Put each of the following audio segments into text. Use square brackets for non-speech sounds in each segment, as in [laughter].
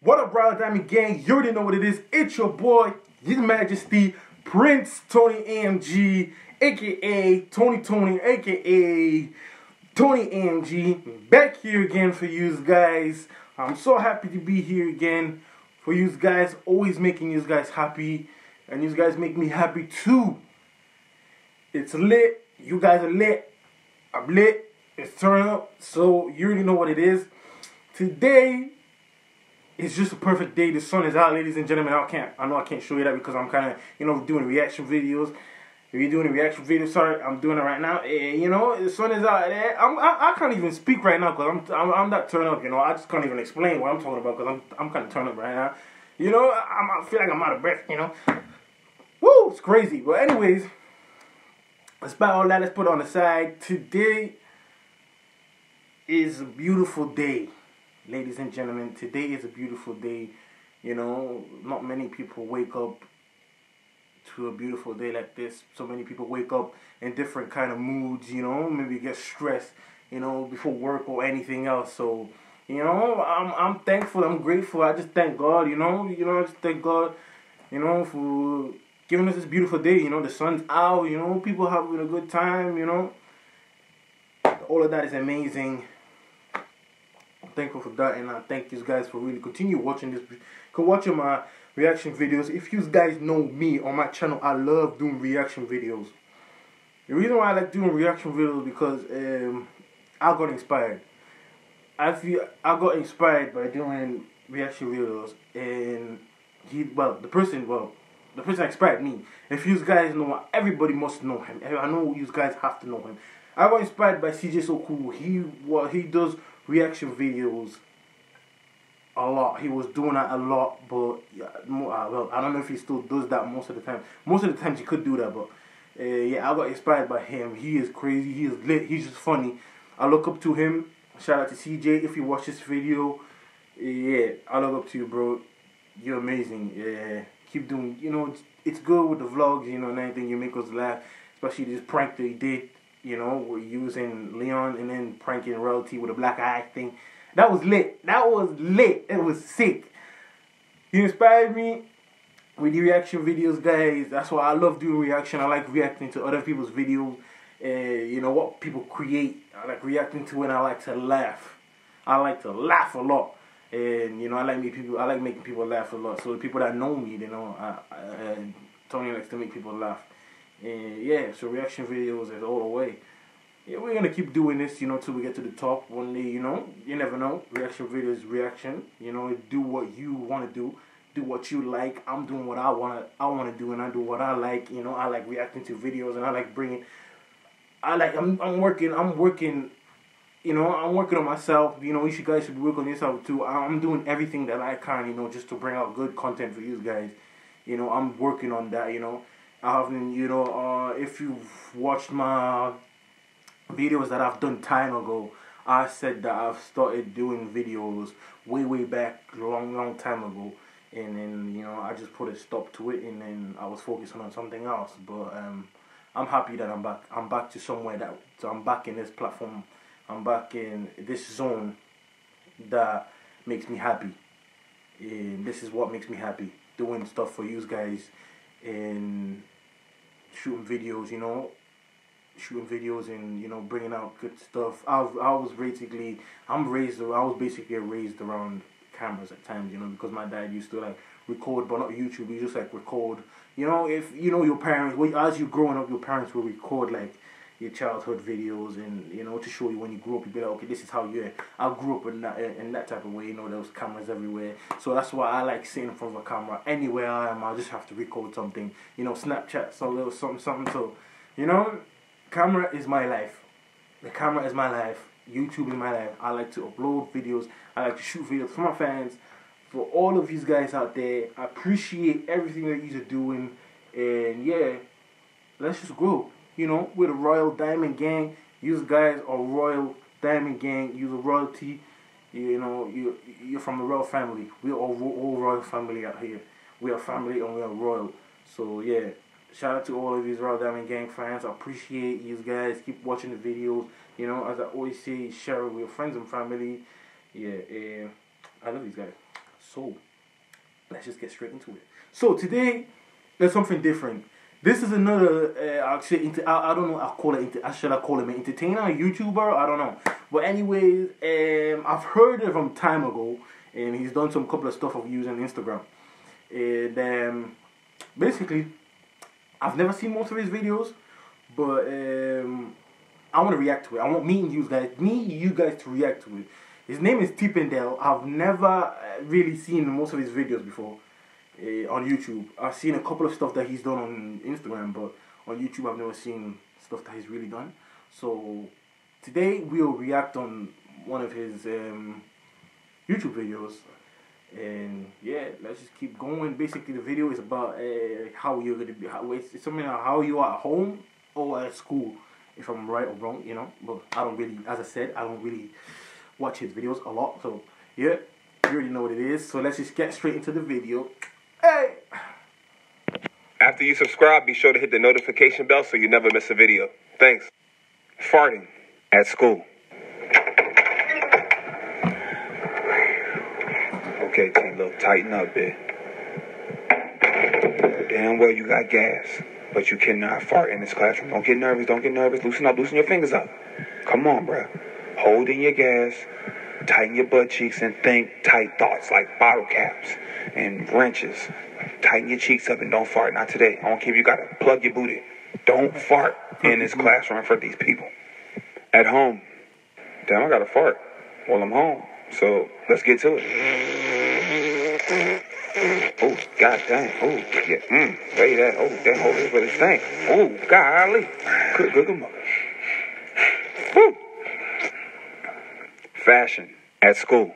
What up, Royal Diamond Gang? You already know what it is. It's your boy, His Majesty, Prince Tony AMG, aka Tony Tony, aka Tony AMG. Back here again for you guys. I'm so happy to be here again for you guys. Always making you guys happy, and you guys make me happy too. It's lit. You guys are lit. I'm lit. It's turn up. So you already know what it is. Today it's just a perfect day. The sun is out, ladies and gentlemen. I can't. I know I can't show you that because I'm kind of, you know, doing reaction videos. If you're doing a reaction video, sorry, I'm doing it right now. And, you know, the sun is out there. I'm, I, I can't even speak right now because I'm, I'm, I'm not turned up. You know, I just can't even explain what I'm talking about because I'm, I'm kind of turned up right now. You know, I, I feel like I'm out of breath. You know, woo, it's crazy. But anyways, despite all that, let's put it on the side. Today is a beautiful day ladies and gentlemen, today is a beautiful day. You know, not many people wake up to a beautiful day like this. So many people wake up in different kind of moods, you know, maybe get stressed, you know, before work or anything else. So, you know, I'm I'm thankful, I'm grateful. I just thank God, you know, you know, I just thank God, you know, for giving us this beautiful day, you know, the sun's out, you know, people having a good time, you know. All of that is amazing thankful for that, and I thank you guys for really continue watching this. Can watching my reaction videos. If you guys know me on my channel, I love doing reaction videos. The reason why I like doing reaction videos because um, I got inspired. I feel I got inspired by doing reaction videos, and he well the person well the person inspired me. If you guys know, everybody must know him. I know you guys have to know him. I got inspired by CJ So Cool. He what he does reaction videos a lot. He was doing that a lot, but yeah, uh, well, I don't know if he still does that most of the time. Most of the times he could do that, but uh, yeah, I got inspired by him. He is crazy. He is lit. He's just funny. I look up to him. Shout out to CJ if you watch this video. Yeah, I look up to you, bro. You're amazing. Yeah, keep doing. You know, it's, it's good with the vlogs. You know, and anything you make us laugh, especially this prank that he did you know, we're using Leon and then pranking royalty with a black eye thing. That was lit. That was lit. It was sick. He inspired me with the reaction videos, guys. That's why I love doing reaction. I like reacting to other people's videos. Uh, you know what people create. I like reacting to it. I like to laugh. I like to laugh a lot, and you know I like make people. I like making people laugh a lot. So the people that know me, you know, I, I, Tony likes to make people laugh. And yeah, so reaction videos is all the way. Yeah, we're gonna keep doing this, you know, till we get to the top. One day, you know, you never know. Reaction videos, reaction. You know, do what you want to do, do what you like. I'm doing what I wanna, I wanna do, and I do what I like. You know, I like reacting to videos, and I like bringing. I like. I'm. I'm working. I'm working. You know, I'm working on myself. You know, you should guys should work on yourself too. I'm doing everything that I can, you know, just to bring out good content for you guys. You know, I'm working on that. You know Haven't, you know, uh, if you've watched my videos that I've done time ago, I said that I've started doing videos way, way back, long, long time ago. And then, you know, I just put a stop to it and then I was focusing on something else. But um, I'm happy that I'm back. I'm back to somewhere that, so I'm back in this platform. I'm back in this zone that makes me happy. And this is what makes me happy. Doing stuff for you guys and shooting videos, you know, shooting videos and you know bringing out good stuff. I I was basically I'm raised I was basically raised around cameras at times, you know, because my dad used to like record, but not YouTube. He just like record. You know, if you know your parents, well, as you're growing up, your parents will record like your childhood videos and you know to show you when you grew up you be like okay this is how you I grew up in that in that type of way you know there was cameras everywhere. So that's why I like sitting in front of a camera anywhere I am I just have to record something. You know Snapchat some little something something. So you know camera is my life. The camera is my life. YouTube is my life. I like to upload videos. I like to shoot videos for my fans. For all of these guys out there I appreciate everything that you're doing. And yeah let's just grow you know, we're the Royal Diamond Gang. You guys are Royal Diamond Gang. You're the royalty. You know, you you're from the royal family. We're all, all royal family out here. We are family and we are royal. So yeah, shout out to all of these Royal Diamond Gang fans. I appreciate you guys. Keep watching the videos. You know, as I always say, share it with your friends and family. Yeah, and I love these guys. So let's just get straight into it. So today there's something different. This is another uh, actually I, I don't know I call it inter, should I call him an entertainer, a YouTuber, I don't know. But anyways, um, I've heard of him time ago, and he's done some couple of stuff of using Instagram. And um, basically, I've never seen most of his videos, but um, I want to react to it. I want me and you guys, me you guys to react to it. His name is Tpindell. I've never uh, really seen most of his videos before uh, on YouTube. I've seen a couple of stuff that he's done on Instagram, but on YouTube I've never seen stuff that he's really done. So today we'll react on one of his um, YouTube videos. And yeah, let's just keep going. Basically, the video is about uh, how you're gonna be. How, it's, it's something like how you are at home or at school, if I'm right or wrong, you know. But I don't really, as I said, I don't really watch his videos a lot. So yeah, you already know what it is. So let's just get straight into the video. Hey. After you subscribe, be sure to hit the notification bell so you never miss a video. Thanks. Farting at school. Okay, T, look, tighten up, bit. Damn well you got gas, but you cannot fart in this classroom. Don't get nervous, don't get nervous. Loosen up, loosen your fingers up. Come on, bruh. Hold in your gas, tighten your butt cheeks, and think tight thoughts like bottle caps and wrenches. Tighten your cheeks up and don't fart. Not today. I don't care if you gotta plug your booty. Don't fart in this classroom for these people. At home, damn, I gotta fart while I'm home. So let's get to it. Oh, god dang. Oh, yeah. Mm, wait that. Oh, that hole is really stank. Oh, golly. Good, good, good. Woo. Fashion at school.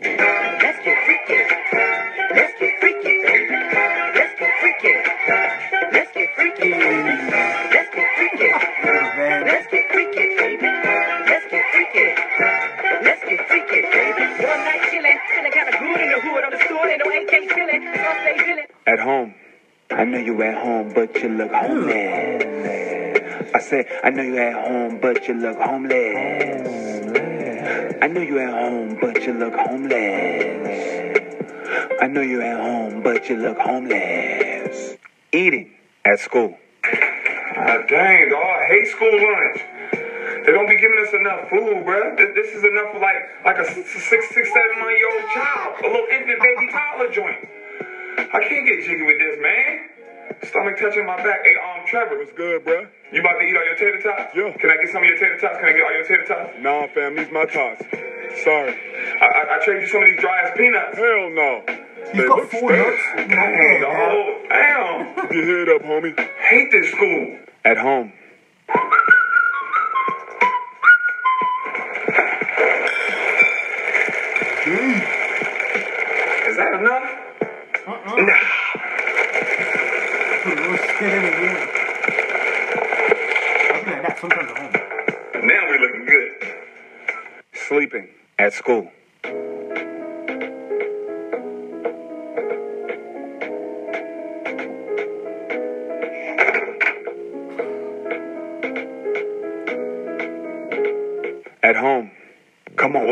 Let's get freaky. Let's get freaky, baby. Let's get freaky. Let's get freaky. Let's get freaky. Let's get freaky, baby. Let's get freaky. Let's get freaky, baby. One night chillin', feeling kinda good in the hood on the stool, ain't no AK chillin', I'll stay chillin'. At home. I know you at home, but you look homeless. I said, I know you at home, but you look homeless. I know you're at home, but you look homeless. I know you are at home, but you look homeless. Eating at school. God dang, dog. I hate school lunch. They don't be giving us enough food, bruh. This, is enough for like like a six, six, seven month old child, a little infant baby toddler joint. I can't get jiggy with this, man. Stomach touching my back. Hey, Trevor. What's good, bruh? You about to eat all your tater tots? Yeah. Can I get some of your tater tots? Can I get all your tater tots? Nah, fam, these my tots. Sorry. I, I, I trade you some of these dry as peanuts. Hell no. He's got four nuts. Dang, dog. Damn. Keep your head up, homie. Hate this school. At home. Is that enough? Uh-uh. Nah. School.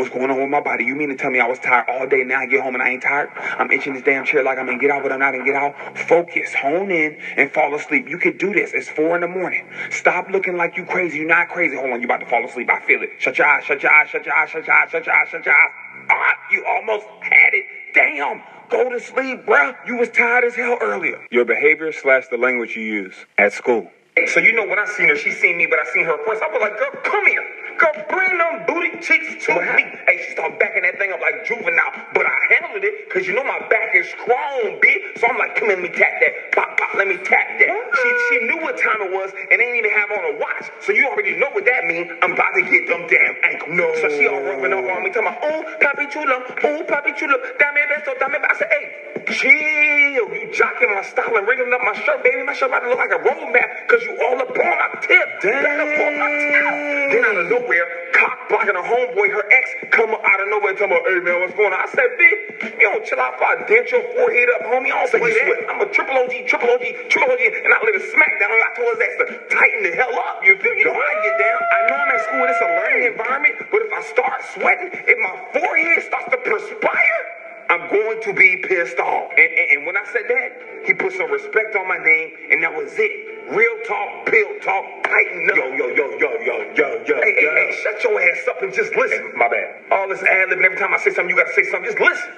What's going on with my body? You mean to tell me I was tired all day, now I get home and I ain't tired? I'm itching this damn chair like I'm in Get Out, but I'm not in Get Out. Focus, hone in, and fall asleep. You can do this. It's four in the morning. Stop looking like you crazy. You're not crazy. Hold on, you about to fall asleep. I feel it. Shut your eyes, shut your eyes, shut your eyes, shut your eyes, shut your eyes, shut your eyes. Ah, you almost had it. Damn. Go to sleep, bruh. You was tired as hell earlier. Your behavior slash the language you use at school. So you know when I seen her, she seen me, but I seen her first. I was like, girl, come here. Girl, bring them booty cheeks to me. Hey, she started backing that thing up like juvenile, but I handled it because you know my back is strong, bitch. So I'm like, come here, let me tap that. Pop, pop, let me tap that. She, she knew what time it was and didn't even have on a watch. So you already know what that means. I'm about to get them damn ankles. No. So she all rubbing up on me, talking about, oh, papi chulo, oh, papi chulo, dame beso, dame beso. I said, hey, chill. You jocking my style and wriggling up my shirt, baby. My shirt about to look like a road map because you all up on my tip. Damn. Up on my tip. Then out of nowhere, cock blocking a homeboy, her ex, come out of nowhere, talking about, hey man, what's going on? I said, bitch, you don't chill out if I dent your forehead up, homie. I don't play that. I'm a triple OG, triple OG, triple OG, and I let it smack down on you. I told his ass to tighten the hell up. You feel me? You know how I get down. I know I'm at school, and it's a learning environment, but if I start sweating, if my forehead starts to perspire, I'm going to be pissed off. And, and, and when I said that, he put some respect on my name, and that was it. Real talk, pill talk, tighten up. Yo, yo, yo, yo, yo, yo, yo, Hey, hey, yo. hey, shut your ass up and just listen. My bad. All this ad libbing, every time I say something, you gotta say something. Just listen.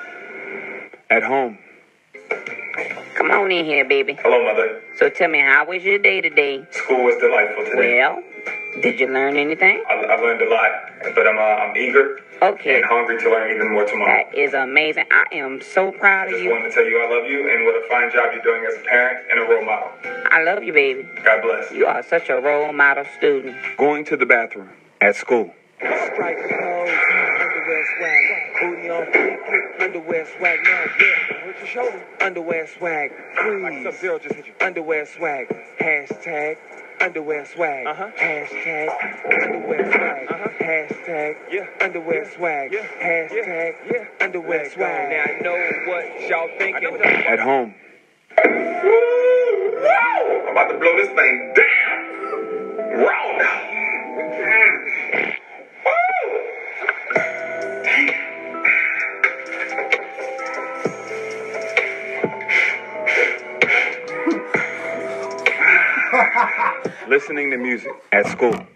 At home. Come on in here, baby. Hello, mother. So tell me, how was your day today? School was delightful today. Well, did you learn anything? I, I learned a lot, but I'm uh, I'm eager Okay. and hungry to learn even more tomorrow. That is amazing. I am so proud of you. Just you. wanted to tell you I love you and what a fine job you're doing as a parent and a role model. I love you, baby. God bless. You are such a role model student. Going to the bathroom. At school. Strike pose, underwear swag, booty on fleek, kick, underwear swag, now yeah, hurt your shoulder, underwear swag, freeze, Sub Zero just hit you. underwear swag, hashtag, underwear swag, Uh-huh. hashtag, underwear swag, Uh-huh. hashtag, Yeah. underwear swag, Yeah. hashtag, Yeah. underwear swag. Now I know what y'all thinking. At home. Woo! I'm about to blow this thing down. Listening to music. At school.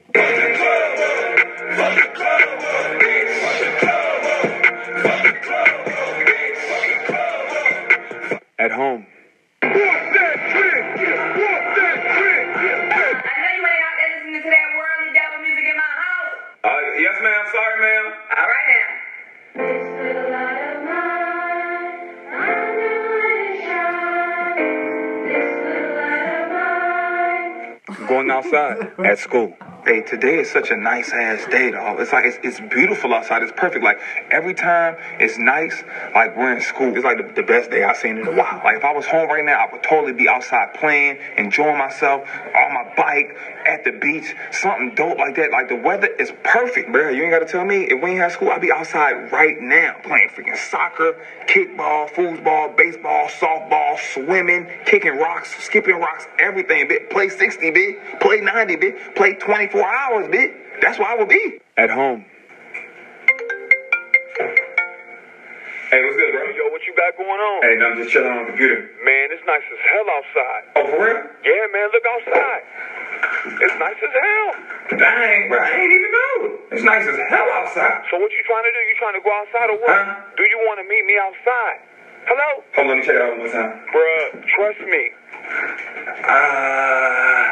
Going outside. At school. Hey, today is such a nice ass day, dog. It's like it's, it's beautiful outside. It's perfect. Like every time it's nice, like we're in school. It's like the, the best day I've seen in a while. Like if I was home right now, I would totally be outside playing, enjoying myself All my bike at the beach, something dope like that. Like the weather is perfect, bro. You ain't gotta tell me if we ain't have school, I'd be outside right now playing freaking soccer, kickball, foosball, baseball, softball, swimming, kicking rocks, skipping rocks, everything, bitch. Play 60, bit. Play 90, bit. Play 24 hours, bitch. That's where I would be. At home. Hey, what's good, bro? Yo, what you got going on? Hey, no, I'm just chilling on the computer. Man, it's nice as hell outside. Oh, for real? Yeah, man, look outside. It's nice as hell. Dang, bro, I ain't even know. It's nice as hell outside. So what you trying to do? You trying to go outside or what? Huh? Do you want to meet me outside? Hello? Hold on, let me check it out one more time. Bruh, trust me. Uh,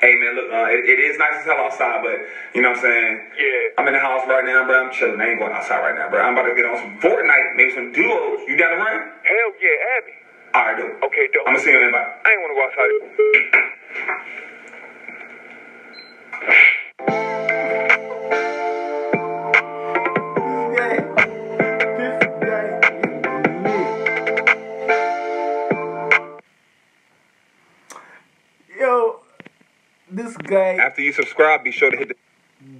hey, man, look, uh, it, it is nice as hell outside, but you know what I'm saying? Yeah. I'm in the house right now, bro. I'm chilling. I ain't going outside right now, bro. I'm about to get on some Fortnite, maybe some duos. You down to run? Hell yeah, Abby. All right, dude. Okay, dope. I'm gonna see you in a bit. I ain't want to go outside. This guy is lit. Yo, this guy, After you subscribe, be sure to hit the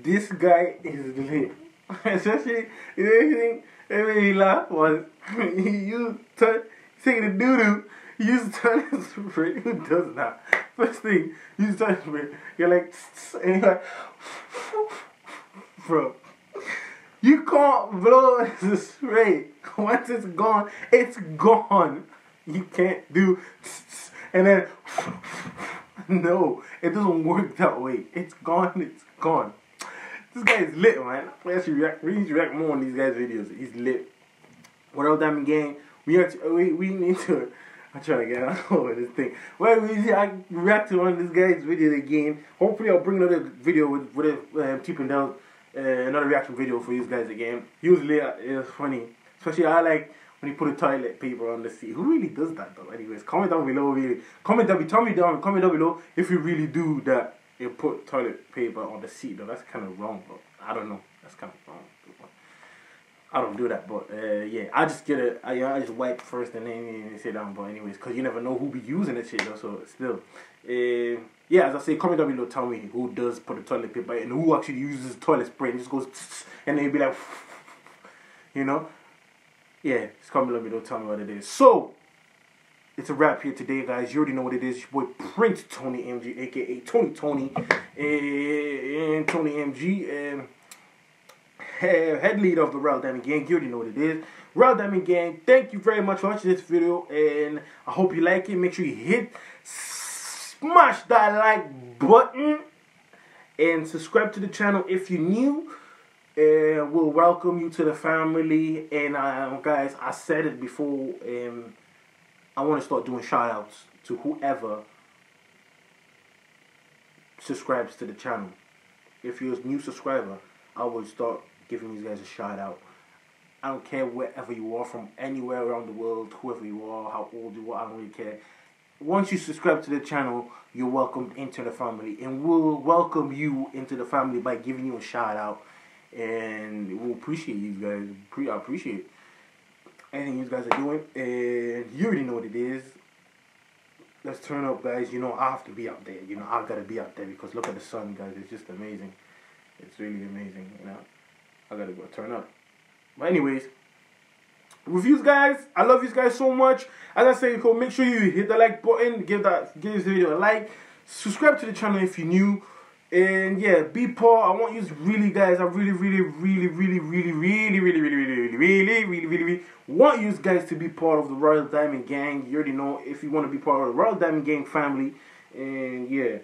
this guy is lit. [laughs] Especially, you know anything that made me laugh was [laughs] he used turn taking a doo doo. He used to turn [laughs] his brain. Who does that? First thing, you used to turn his. You're like, and you're like, bro. You can't blow this spray. Once it's gone, it's gone. You can't do and then [laughs] no, it doesn't work that way. It's gone, it's gone. This guy is lit, man. We actually react, we need to react more on these guys' videos. He's lit. What else Diamond Gang? We actually, we, we need to. [laughs] I'm trying to get [laughs] out over this thing. Well, we I react to one of this guy's videos again. Hopefully, I'll bring another video with with uh, Tpindell, uh, another reaction video for these guys again. Usually, uh, it's funny, especially I like when you put a toilet paper on the seat. Who really does that though? Anyways, comment down below. Really, comment down. Tell me down. Comment down below if you really do that. You put toilet paper on the seat though. That's kind of wrong, bro. I don't know. That's kind of wrong. I don't do that, but uh, yeah, I just get it. I, I just wipe first and then sit down. But anyways, cause you never know who be using that shit though. So still, uh, yeah, as I say, comment down below. Tell me who does put the toilet paper and who actually uses toilet spray and just goes [laughs] and then be like, [laughs] you know, yeah. Just comment down below. Tell me what it is. So it's a wrap here today, guys. You already know what it is. Your boy Prince Tony MG, aka Tony Tony, and Tony MG. And head, leader of the Royal Diamond Gang. You already know what it is. Royal Diamond Gang, thank you very much for watching this video, and I hope you like it. Make sure you hit, smash that like button, and subscribe to the channel if you're new. And we'll welcome you to the family. And uh, guys, I said it before, um, I want to start doing shout outs to whoever subscribes to the channel. If you're a new subscriber, I will start giving these guys a shout out. I don't care wherever you are from, anywhere around the world, whoever you are, how old you are, I don't really care. Once you subscribe to the channel, you're welcomed into the family, and we'll welcome you into the family by giving you a shout out, and we'll appreciate you guys. Pre- I appreciate anything you guys are doing, and you already know what it is. Let's turn up, guys. You know I have to be out there. You know I gotta be out there because look at the sun, guys. It's just amazing. It's really amazing. You know, I gotta go turn up. But anyways, reviews, guys. I love you guys so much. As I say, make sure you hit the like button, give that, give this video a like, subscribe to the channel if you're new, and yeah, be part. I want you really, guys. I really, really, really, really, really, really, really, really, really, really, really, really, really, really want you guys to be part of the Royal Diamond Gang. You already know if you want to be part of the Royal Diamond Gang family, and yeah,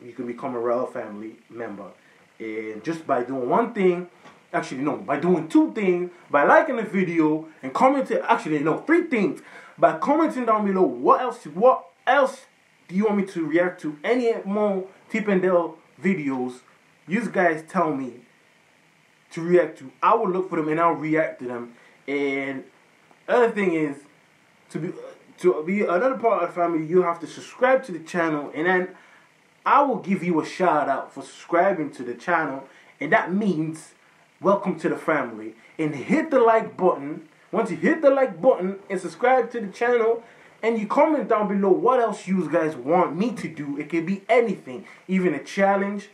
you can become a Royal family member, and just by doing one thing actually no by doing two things by liking the video and commenting actually no three things by commenting down below what else what else do you want me to react to any more Tpindell videos you guys tell me to react to i will look for them and i'll react to them and other thing is to be to be another part of the family you have to subscribe to the channel and then i will give you a shout out for subscribing to the channel and that means welcome to the family. And hit the like button. Once you hit the like button and subscribe to the channel, and you comment down below what else you guys want me to do. It could be anything, even a challenge,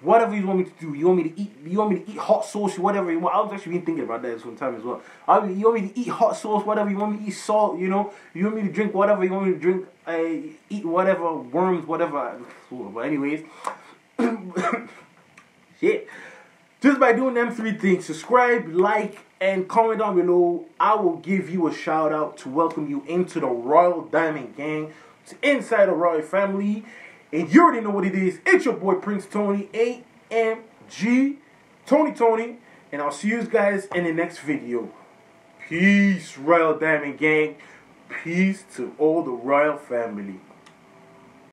whatever you want me to do. You want me to eat? You want me to eat hot sauce? Whatever you want. I was actually been thinking about that some time as well. I, you want me to eat hot sauce? Whatever you want me to eat salt? You know. You want me to drink whatever you want me to drink? Uh, eat whatever worms, whatever. But anyways, [coughs] shit. Just by doing them three things, subscribe, like, and comment down below, I will give you a shout out to welcome you into the Royal Diamond Gang, to inside the Royal family. And you already know what it is. It's your boy Prince Tony, AMG, Tony Tony. And I'll see you guys in the next video. Peace, Royal Diamond Gang. Peace to all the Royal family.